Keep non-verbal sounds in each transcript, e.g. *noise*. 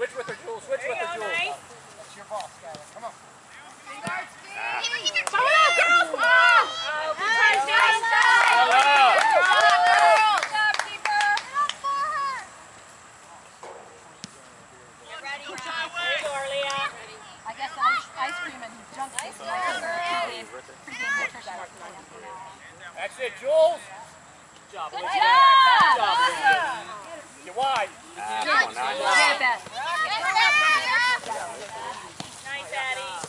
Switch with her, Jules. Switch with her, Jules. That's your ball, Skylar. Come on. Follow up, girls! Oh, good try, James. Hello. I guess ice, ice cream and junk food. Pregame, pregame nutrition. you know. That's it, Jules. Good job. Good Olivia. job! Good job, Olivia. Get wide. Yeah, Beth. Nice, Addie.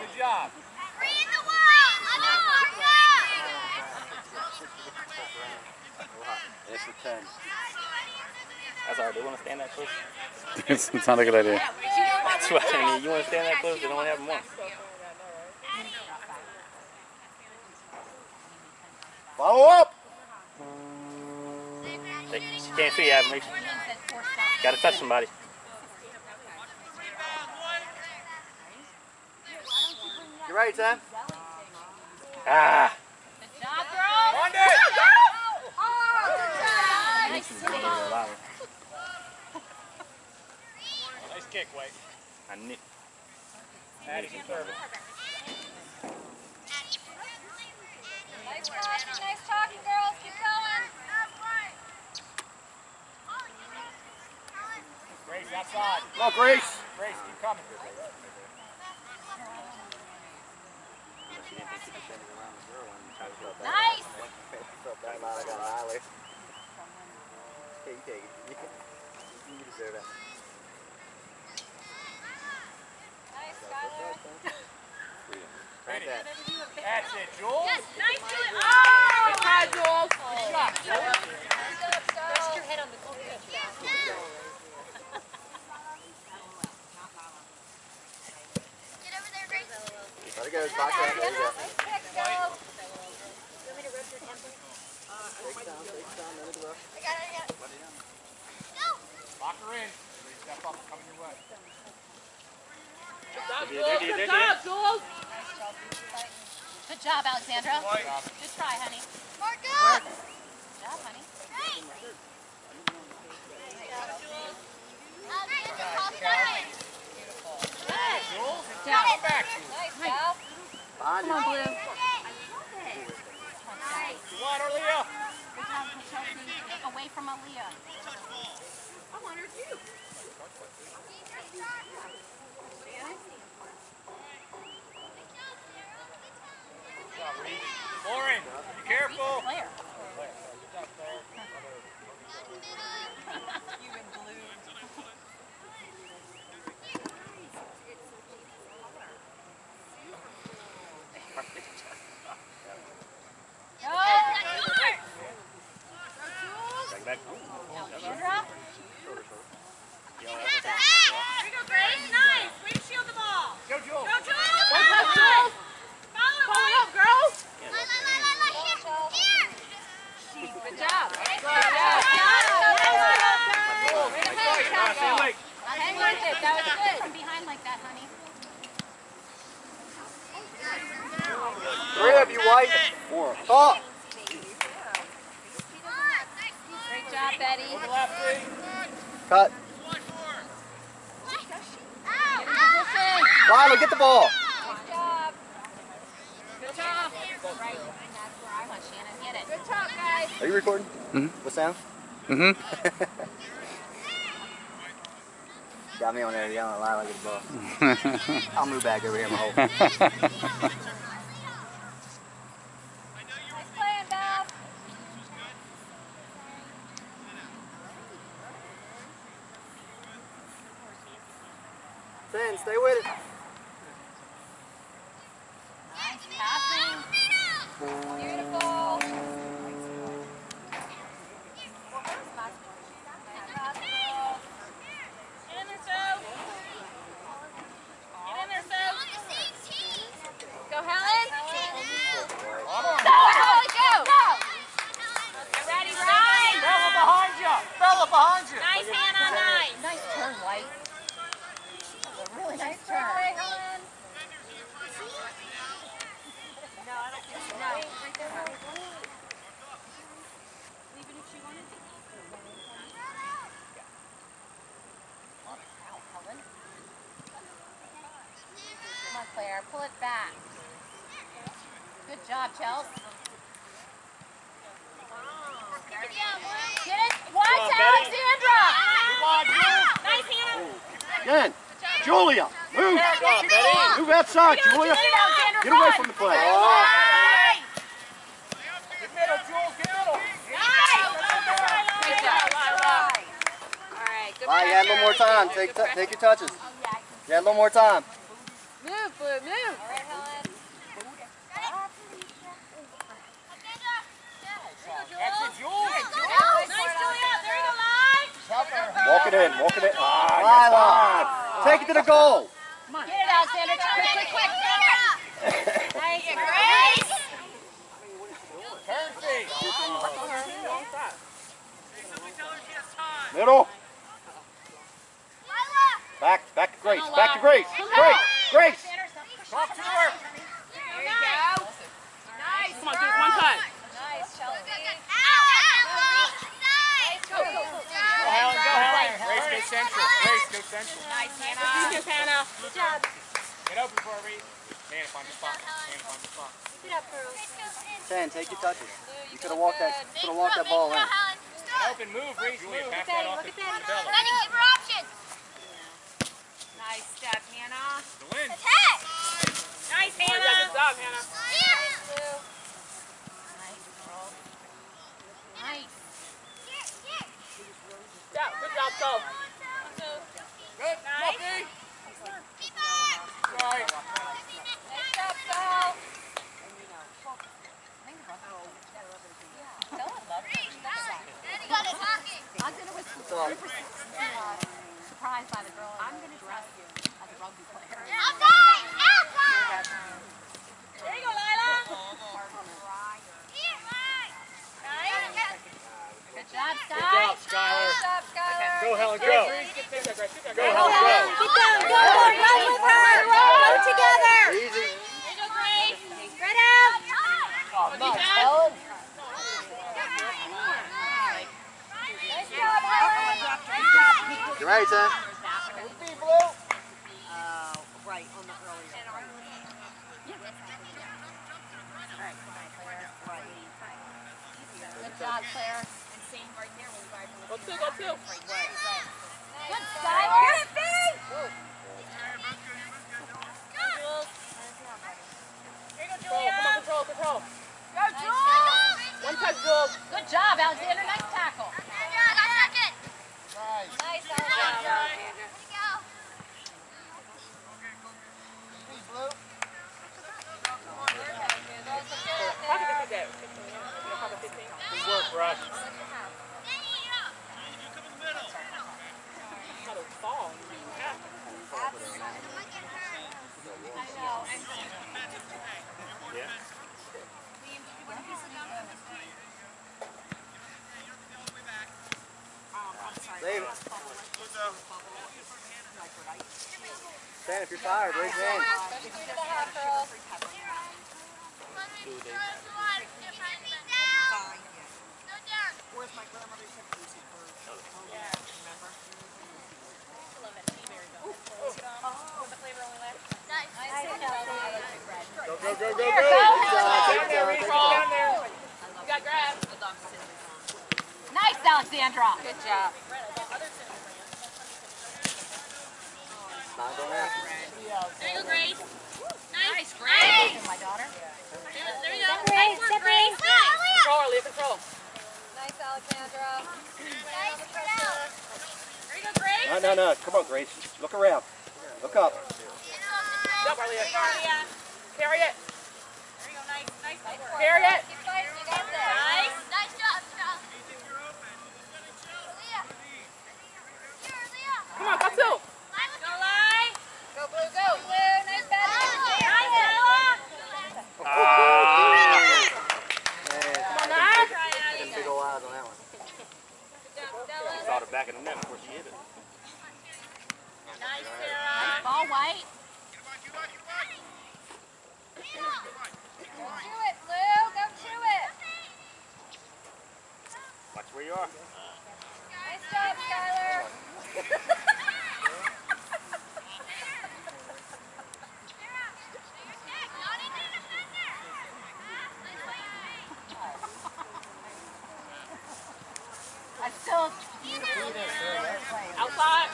Lad, good job. It's a 10. That's all right. They want to stand that close. it's, *laughs* it's not a good idea. That's what I mean. You want to stand that close? They don't have them once. Follow up. They, she can't see you. Adam. Gotta touch somebody. You ready, Sam? Ah. Good job, girls. On it. Nice. Nice kick, Wade. I knew. Addie, good serve. Nice talking, nice talking, girls. Keep going. Grace, outside. Come on, Grace. Grace, keep coming. Nice. You. Nice, Skylar. That's it, Jules. Nice, Julia. Oh, good try, Jules. Good shot, Jules. Rest your head on the goal. There it goes. Back there. There you go. Kick, down, take down, none of the rush. Lock her in. Step up, coming your way. Good job, There, Jules. there, there, Good job, Jules. Good job, Alexandra. Good job. Good try, honey. Job, honey. Jules, Good job. come back, Jules. Nice, Gal. Behind Come on, you. Blue. Come on, Orlea. Good job, Chelsea. Away from Aaliyah. Good job, Reed. Lauren, be careful. Claire. Go. Back, back. Alexandra. Here we go, Grace. Nice. Way to shield the ball. Go, Jules. Go, Jules. One touch, Jules. Follow, Follow up, girls. Good job. Good Nice fight. Now, stay awake. Hang with it. That was good. From behind like that, honey. Three of you, White. Four. Talk. Great job, Betty. Overlap, three. Cut. Lila, get the ball. Good job. Good job. Right. That's where I want Shannon. Get it. Good job, guys. Are you recording? Mhm. What sound? Mm-hmm. Got me on there yelling at Lila, get the ball. *laughs* I'll move back over here, my whole. *laughs* Ten, stay with it. Nice passing. Beautiful. there. Pull it back. Good job, Chelsea. Get it. Watch Alexandra. Nice, Hannah. Again. Julia, move. Go. Move outside, Julia. Get it, Get away from the play. Nice. Get middle, Jules, get middle. Great job. All right, good Bye, you a little more time. Take, take your touches. You a little more time. Move, Blue, move. All right, Helen. That's it, Jules. Nice, Julia. There you go, Lai. Walk it in. Walk it in. Ah, Lila. Take it to the goal. Get it, Alexandra. Quick, quick, quick. Nice, Grace. Turn feet. Middle. Back, back to Grace. Back to Grace. Grace. Grace. Talk to her. There you go. Nice. Come on, Jules, one time. Nice, Chelsea. Go, go, go. Go, Helen, go, Helen. Grace, go central. Grace, go central. Nice, Hannah. Good, Hannah. Good job. Get open for me. Hannah, find the spot. Hannah, find the spot. Get up, girls. Ten, take your touches. You could have walked that. Could have walked that ball in. Get open, move, Reese, Julia, pass that off to Look at Isabella. that. Nice step, Hannah. The win. Nice, Hannah. Good job, Hannah. Nice. Yeah, good job, Cole. Good. Nice. Right. Nice job, Sal. Surprised by the girl. I'm going to dress you as a rugby player. There you go, Lila. Nice. Good job, Sky. Good job, Skylar. Good job, Skylar. Go, Helen, go. Get that, Grace. Get that, Go, Grace. Helen, go. Get down. Go, run with her. Run together. Easy. There you go, Grace. Spread out. Nice job, Helen. You ready, Ten? Good job, Claire. Go two, go two. Good, Skylar. Get it, big. There you go, Control, come on, control, control. Go, Jules. One touch, Jules. Good job, Alexander. Nice tackle. Nice, Alexander. Pocket the kick out. You know, pocket 15. Good work, Rush. How to fall. Yeah. I know. Yeah. Save it. Ten, if you're tired, raise your hand. Push through to the half, girls. Nice, Chelsea. Go, go, go, go, Here, go. go, Down Helen. there, Down there. You got grab. Nice, Alexandra. Good job. Not going out. There you go, Grace. Nice, Grace. My daughter. There you go. Nice work, Grace. Control, Arlia, control. Nice, Alexandra. There you go, Grace. No, no, no. Come on, Grace. Look around. Look up. Good job, Arlia. Carry it. There you go. Nice, nice work. Carry it. Keep fighting. You got this. Nice. Come on, go two. Go, Lai. Go, Blue. Go, Blue. Nice batting. Nice, Ella. Man, Come on, now. them big old eyes on that one. Saw the back of the net before she hit it. Nice, Sarah. Ball white. Go to it, Blue. Go to it. Watch where you are. Nice job, Skylar. Outside.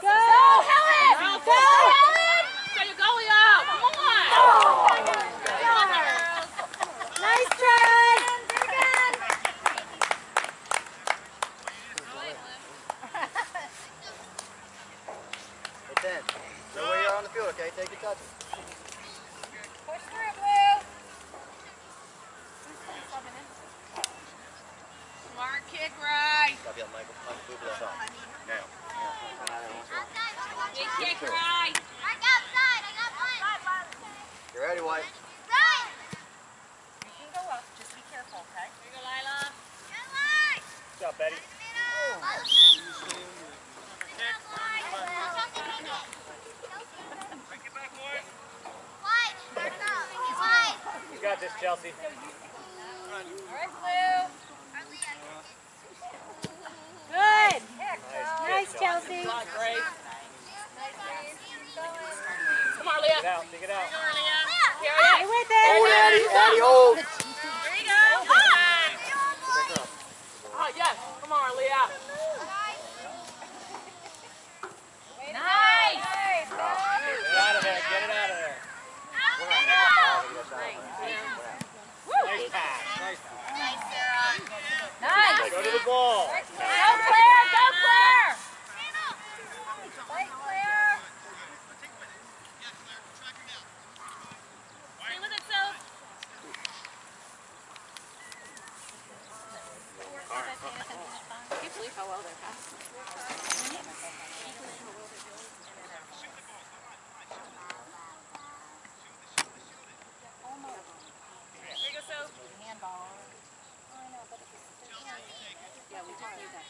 Go, Helen! Go, Helen! Get your goalie up. Come on. Nice try! Hey, 10. So where you are on the field, okay? Take your touches. Push through, Blue! Smart kick right. Gotta be on Michael, Michael Bublé song. Now. Big kick right. You ready, White? You can go up, just be careful, okay? Here you go, Lila. Good job, Betty. You got this, Chelsea. All right, Blue. Good. Nice, Chelsea. Come on, Grace. Come on, Get Leah. Out, dig it out. Come on, Leah. Stay with it. Hold, Addie. Addie, hold. There you go. Oh, ah, yes. Come on, Leah. Nice. Get it out of there. Get it out of there. Nice pass. Nice. Nice. Go to the ball. Go, Claire. Go, Claire. Fight, Claire. Stay with it, Soph. I can't believe how well they're passing. Here you go, Soph. Handball. Yeah, we just need that.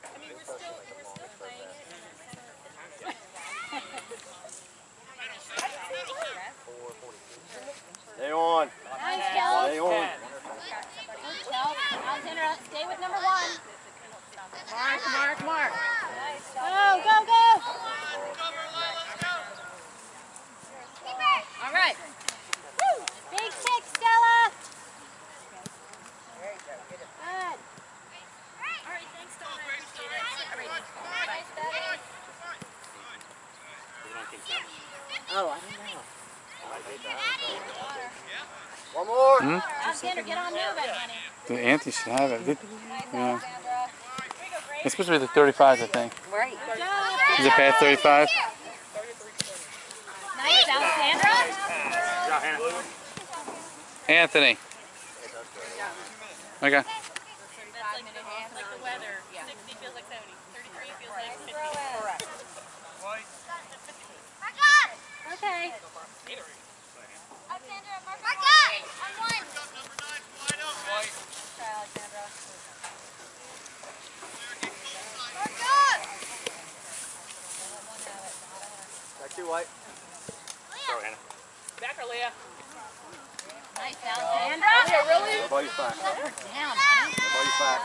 I mean, we're still, we're still playing it in the center of the Stay on. Nice, Chelsea. Stay on. Chelsea. Alexandra, stay with number one. Mark, Mark, Mark. Go, go, go. All right. Woo. Big kick, Stella. Good. All right, thanks, Donna. I appreciate it. All right. Nice, Betty. Oh, I don't know. One more. Hmm? Alexandra, get on moving, honey. The Anthony should have it. Yeah. It's supposed to be the 35s, I think. Job. Is it past 35? Nice, Alexandra. Good job, Hannah. Anthony. Okay. That's like the, like the weather. 60 feels like 70. 33 feels like 50. Correct. Okay. Try, Alexandra. Back to White. Throw, Hannah. Back her, Leah. Nice, Alexandra. Yeah, really? Ball you back. Let her down, honey. Ball you back.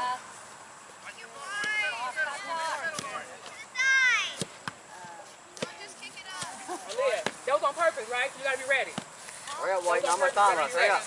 Leah, that was on purpose, right? You gotta be ready. Hurry up, White. Not much time left. Hurry up.